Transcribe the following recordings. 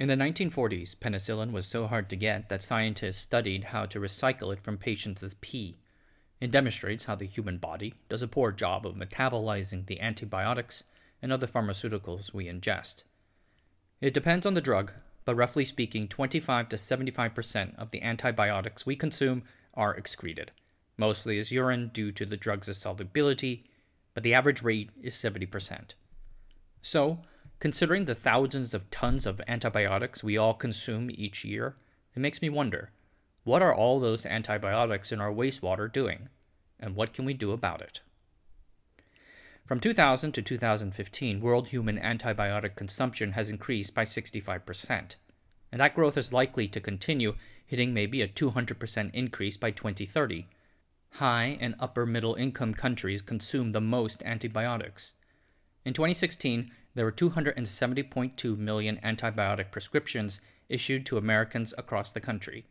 In the 1940s, penicillin was so hard to get that scientists studied how to recycle it from patients' pee. It demonstrates how the human body does a poor job of metabolizing the antibiotics and other pharmaceuticals we ingest. It depends on the drug, but roughly speaking, 25 to 75% of the antibiotics we consume are excreted, mostly as urine due to the drug's solubility, but the average rate is 70%. So, considering the thousands of tons of antibiotics we all consume each year, it makes me wonder what are all those antibiotics in our wastewater doing? And what can we do about it? From 2000 to 2015, world human antibiotic consumption has increased by 65%, and that growth is likely to continue, hitting maybe a 200% increase by 2030. High and upper middle income countries consume the most antibiotics. In 2016, there were 270.2 million antibiotic prescriptions issued to Americans across the country.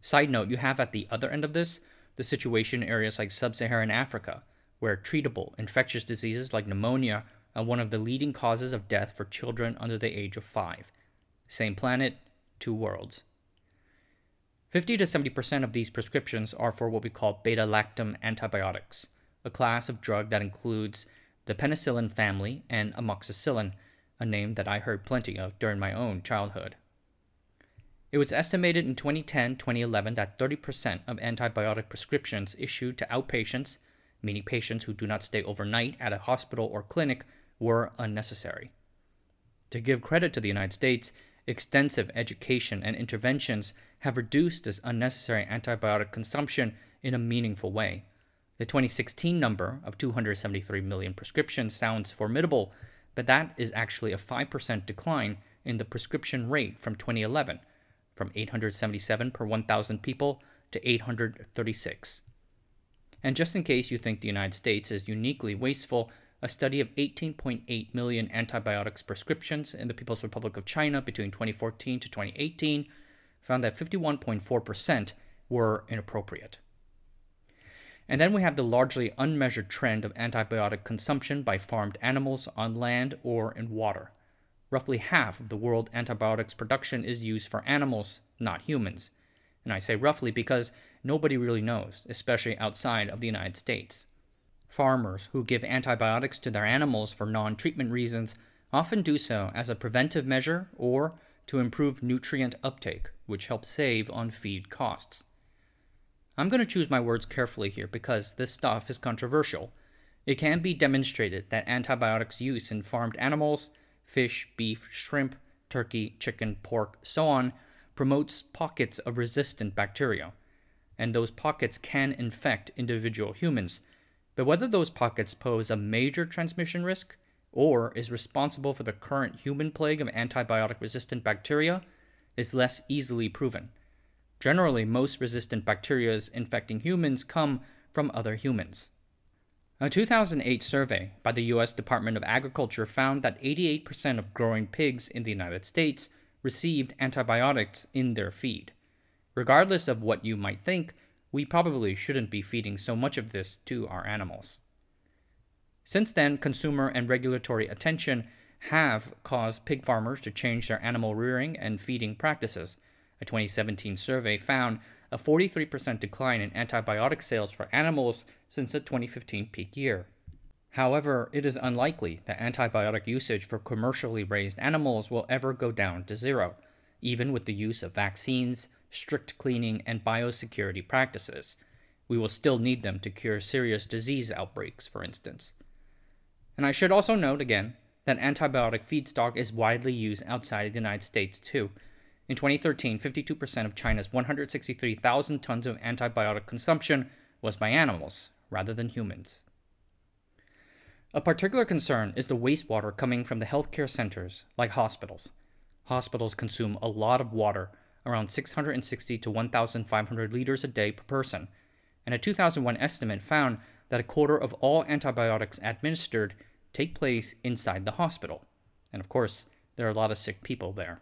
Side note, you have at the other end of this the situation in areas like sub Saharan Africa, where treatable infectious diseases like pneumonia are one of the leading causes of death for children under the age of five. Same planet, two worlds. 50 to 70% of these prescriptions are for what we call beta lactam antibiotics, a class of drug that includes the penicillin family and amoxicillin, a name that I heard plenty of during my own childhood. It was estimated in 2010 2011 that 30% of antibiotic prescriptions issued to outpatients, meaning patients who do not stay overnight at a hospital or clinic, were unnecessary. To give credit to the United States, extensive education and interventions have reduced this unnecessary antibiotic consumption in a meaningful way. The 2016 number of 273 million prescriptions sounds formidable, but that is actually a 5% decline in the prescription rate from 2011 from 877 per 1,000 people to 836. And just in case you think the United States is uniquely wasteful, a study of 18.8 million antibiotics prescriptions in the People's Republic of China between 2014 to 2018 found that 51.4% were inappropriate. And then we have the largely unmeasured trend of antibiotic consumption by farmed animals on land or in water. Roughly half of the world antibiotics production is used for animals, not humans. And I say roughly because nobody really knows, especially outside of the United States. Farmers who give antibiotics to their animals for non treatment reasons often do so as a preventive measure or to improve nutrient uptake, which helps save on feed costs. I'm going to choose my words carefully here because this stuff is controversial. It can be demonstrated that antibiotics use in farmed animals fish, beef, shrimp, turkey, chicken, pork, so on, promotes pockets of resistant bacteria. And those pockets can infect individual humans. But whether those pockets pose a major transmission risk or is responsible for the current human plague of antibiotic resistant bacteria is less easily proven. Generally, most resistant bacteria infecting humans come from other humans. A 2008 survey by the U.S. Department of Agriculture found that 88% of growing pigs in the United States received antibiotics in their feed. Regardless of what you might think, we probably shouldn't be feeding so much of this to our animals. Since then, consumer and regulatory attention have caused pig farmers to change their animal rearing and feeding practices. A 2017 survey found a 43% decline in antibiotic sales for animals since the 2015 peak year. However, it is unlikely that antibiotic usage for commercially raised animals will ever go down to zero, even with the use of vaccines, strict cleaning, and biosecurity practices. We will still need them to cure serious disease outbreaks, for instance. And I should also note again that antibiotic feedstock is widely used outside the United States too, in 2013, 52% of China's 163,000 tons of antibiotic consumption was by animals rather than humans. A particular concern is the wastewater coming from the healthcare centers, like hospitals. Hospitals consume a lot of water, around 660 to 1,500 liters a day per person, and a 2001 estimate found that a quarter of all antibiotics administered take place inside the hospital. And of course, there are a lot of sick people there.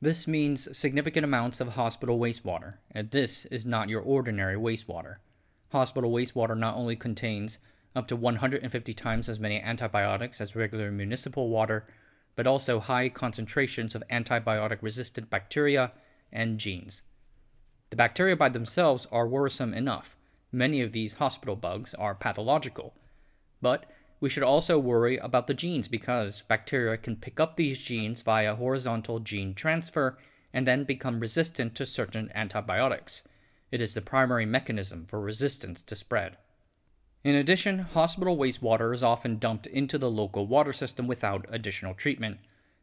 This means significant amounts of hospital wastewater, and this is not your ordinary wastewater. Hospital wastewater not only contains up to 150 times as many antibiotics as regular municipal water, but also high concentrations of antibiotic resistant bacteria and genes. The bacteria by themselves are worrisome enough. Many of these hospital bugs are pathological. But we should also worry about the genes because bacteria can pick up these genes via horizontal gene transfer and then become resistant to certain antibiotics. It is the primary mechanism for resistance to spread. In addition, hospital wastewater is often dumped into the local water system without additional treatment.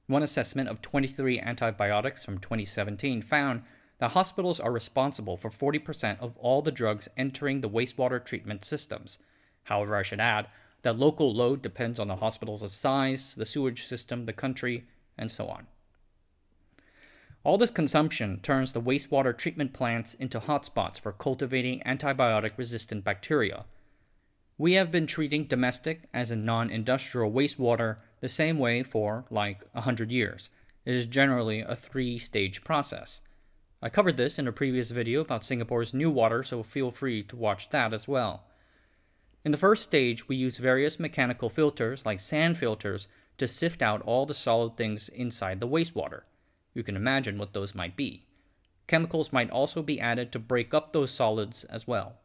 One assessment of 23 antibiotics from 2017 found that hospitals are responsible for 40% of all the drugs entering the wastewater treatment systems. However, I should add that local load depends on the hospital's size, the sewage system, the country, and so on. All this consumption turns the wastewater treatment plants into hotspots for cultivating antibiotic resistant bacteria. We have been treating domestic as a non industrial wastewater the same way for like 100 years. It is generally a three stage process. I covered this in a previous video about Singapore's NEWater, so feel free to watch that as well. In the first stage, we use various mechanical filters, like sand filters, to sift out all the solid things inside the wastewater. You can imagine what those might be. Chemicals might also be added to break up those solids as well.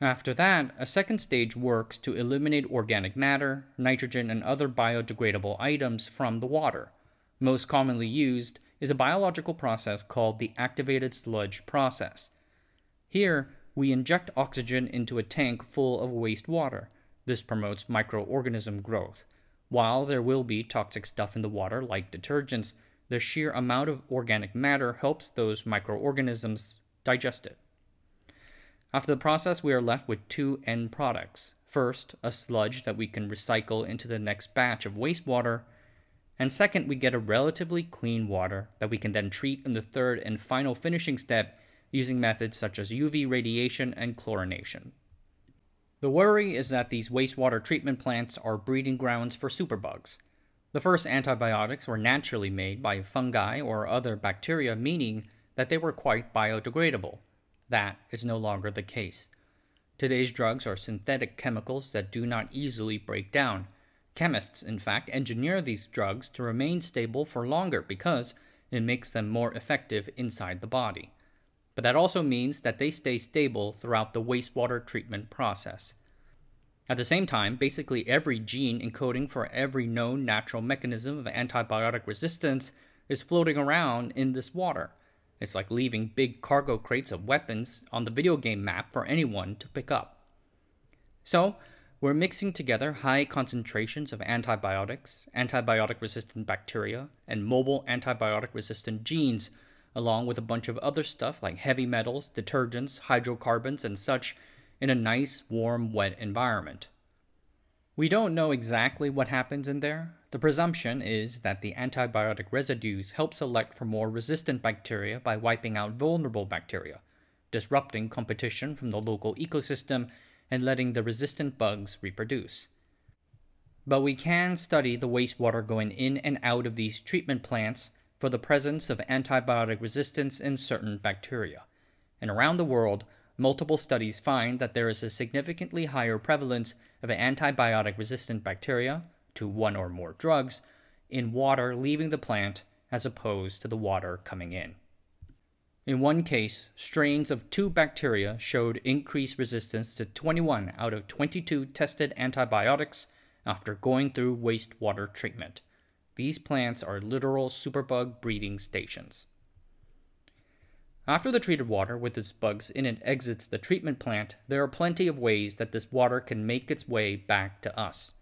After that, a second stage works to eliminate organic matter, nitrogen, and other biodegradable items from the water. Most commonly used is a biological process called the activated sludge process. Here, we inject oxygen into a tank full of wastewater. This promotes microorganism growth. While there will be toxic stuff in the water, like detergents, the sheer amount of organic matter helps those microorganisms digest it. After the process, we are left with two end products. First, a sludge that we can recycle into the next batch of wastewater, and second, we get a relatively clean water that we can then treat in the third and final finishing step using methods such as UV radiation and chlorination. The worry is that these wastewater treatment plants are breeding grounds for superbugs. The first antibiotics were naturally made by fungi or other bacteria, meaning that they were quite biodegradable. That is no longer the case. Today's drugs are synthetic chemicals that do not easily break down. Chemists, in fact, engineer these drugs to remain stable for longer because it makes them more effective inside the body. But that also means that they stay stable throughout the wastewater treatment process. At the same time, basically every gene encoding for every known natural mechanism of antibiotic resistance is floating around in this water. It's like leaving big cargo crates of weapons on the video game map for anyone to pick up. So, we're mixing together high concentrations of antibiotics, antibiotic resistant bacteria, and mobile antibiotic resistant genes, along with a bunch of other stuff like heavy metals, detergents, hydrocarbons, and such, in a nice, warm, wet environment. We don't know exactly what happens in there. The presumption is that the antibiotic residues help select for more resistant bacteria by wiping out vulnerable bacteria, disrupting competition from the local ecosystem and letting the resistant bugs reproduce. But we can study the wastewater going in and out of these treatment plants for the presence of antibiotic resistance in certain bacteria. And around the world, multiple studies find that there is a significantly higher prevalence of antibiotic resistant bacteria to one or more drugs in water leaving the plant as opposed to the water coming in. In one case, strains of two bacteria showed increased resistance to 21 out of 22 tested antibiotics after going through wastewater treatment. These plants are literal superbug breeding stations. After the treated water with its bugs in it exits the treatment plant, there are plenty of ways that this water can make its way back to us.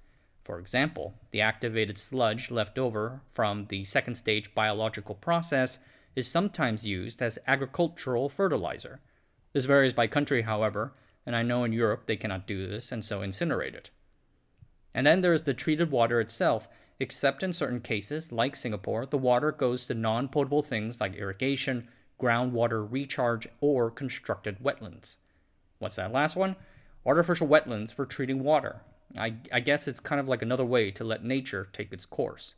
For example, the activated sludge left over from the second stage biological process is sometimes used as agricultural fertilizer. This varies by country, however, and I know in Europe they cannot do this and so incinerate it. And then there is the treated water itself, except in certain cases, like Singapore, the water goes to non potable things like irrigation, groundwater recharge, or constructed wetlands. What's that last one? Artificial wetlands for treating water. I, I guess it's kind of like another way to let nature take its course.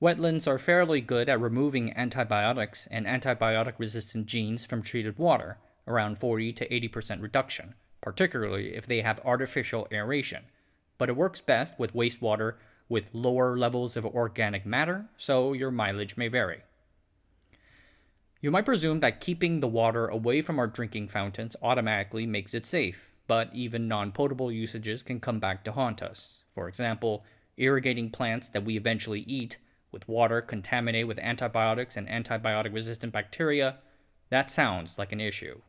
Wetlands are fairly good at removing antibiotics and antibiotic resistant genes from treated water, around 40 to 80% reduction, particularly if they have artificial aeration. But it works best with wastewater with lower levels of organic matter, so your mileage may vary. You might presume that keeping the water away from our drinking fountains automatically makes it safe, but even non potable usages can come back to haunt us. For example, irrigating plants that we eventually eat with water contaminated with antibiotics and antibiotic resistant bacteria, that sounds like an issue.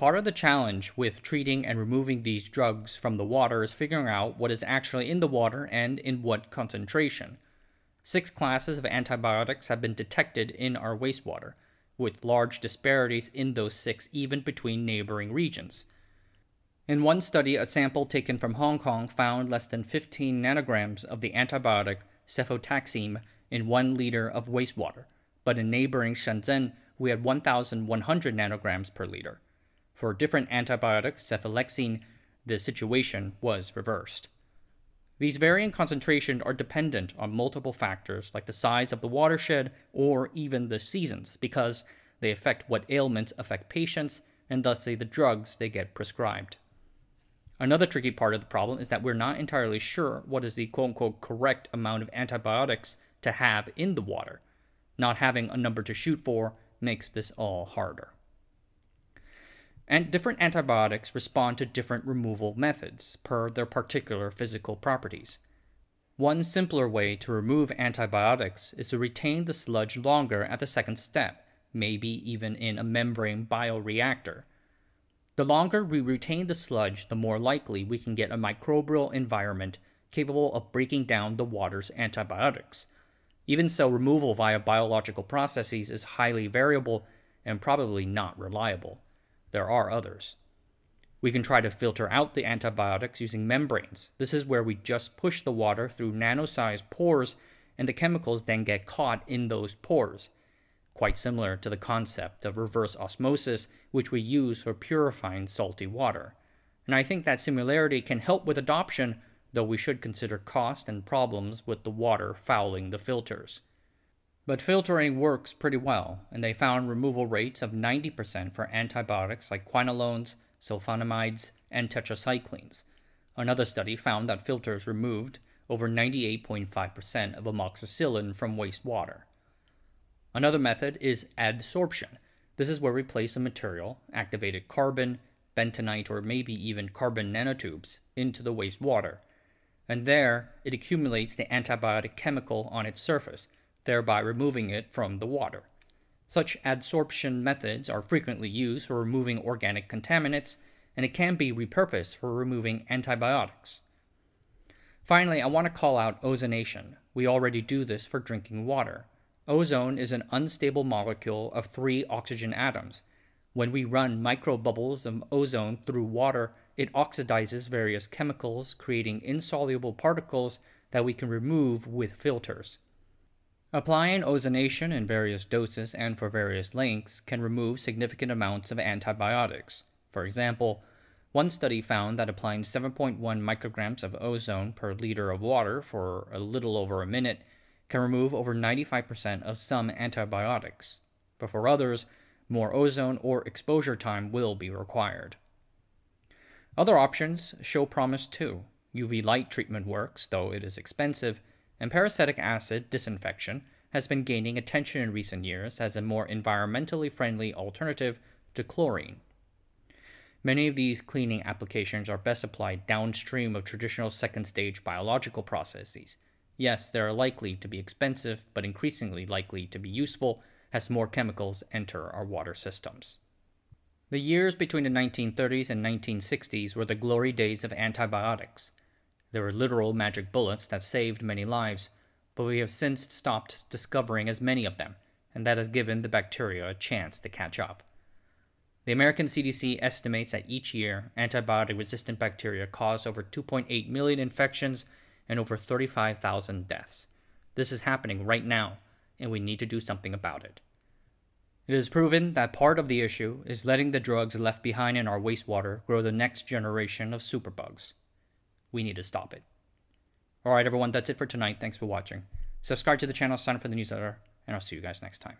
Part of the challenge with treating and removing these drugs from the water is figuring out what is actually in the water and in what concentration. Six classes of antibiotics have been detected in our wastewater, with large disparities in those six even between neighboring regions. In one study, a sample taken from Hong Kong found less than 15 nanograms of the antibiotic cefotaxime in 1 liter of wastewater, but in neighboring Shenzhen, we had 1,100 nanograms per liter. For different antibiotics, cephalexin, the situation was reversed. These varying concentrations are dependent on multiple factors like the size of the watershed or even the seasons because they affect what ailments affect patients and thusly the drugs they get prescribed. Another tricky part of the problem is that we're not entirely sure what is the quote unquote correct amount of antibiotics to have in the water. Not having a number to shoot for makes this all harder. And different antibiotics respond to different removal methods per their particular physical properties. One simpler way to remove antibiotics is to retain the sludge longer at the second step, maybe even in a membrane bioreactor. The longer we retain the sludge, the more likely we can get a microbial environment capable of breaking down the water's antibiotics. Even so, removal via biological processes is highly variable and probably not reliable. There are others. We can try to filter out the antibiotics using membranes. This is where we just push the water through nano-sized pores and the chemicals then get caught in those pores. Quite similar to the concept of reverse osmosis, which we use for purifying salty water. And I think that similarity can help with adoption, though we should consider cost and problems with the water fouling the filters. But filtering works pretty well, and they found removal rates of 90% for antibiotics like quinolones, sulfonamides, and tetracyclines. Another study found that filters removed over 98.5% of amoxicillin from wastewater. Another method is adsorption. This is where we place a material, activated carbon, bentonite, or maybe even carbon nanotubes, into the wastewater. And there, it accumulates the antibiotic chemical on its surface, thereby removing it from the water. Such adsorption methods are frequently used for removing organic contaminants, and it can be repurposed for removing antibiotics. Finally, I want to call out ozonation. We already do this for drinking water. Ozone is an unstable molecule of three oxygen atoms. When we run microbubbles of ozone through water, it oxidizes various chemicals, creating insoluble particles that we can remove with filters. Applying ozonation in various doses and for various lengths can remove significant amounts of antibiotics. For example, one study found that applying 7.1 micrograms of ozone per liter of water for a little over a minute can remove over 95% of some antibiotics, but for others, more ozone or exposure time will be required. Other options show promise too. UV light treatment works, though it is expensive, and peracetic acid disinfection has been gaining attention in recent years as a more environmentally friendly alternative to chlorine. Many of these cleaning applications are best applied downstream of traditional second stage biological processes. Yes, they are likely to be expensive, but increasingly likely to be useful as more chemicals enter our water systems. The years between the 1930s and 1960s were the glory days of antibiotics. There were literal magic bullets that saved many lives, but we have since stopped discovering as many of them, and that has given the bacteria a chance to catch up. The American CDC estimates that each year, antibiotic resistant bacteria cause over 2.8 million infections and over 35,000 deaths. This is happening right now, and we need to do something about it. It is proven that part of the issue is letting the drugs left behind in our wastewater grow the next generation of superbugs we need to stop it. Alright, everyone, that's it for tonight. Thanks for watching. Subscribe to the channel, sign up for the newsletter, and I'll see you guys next time.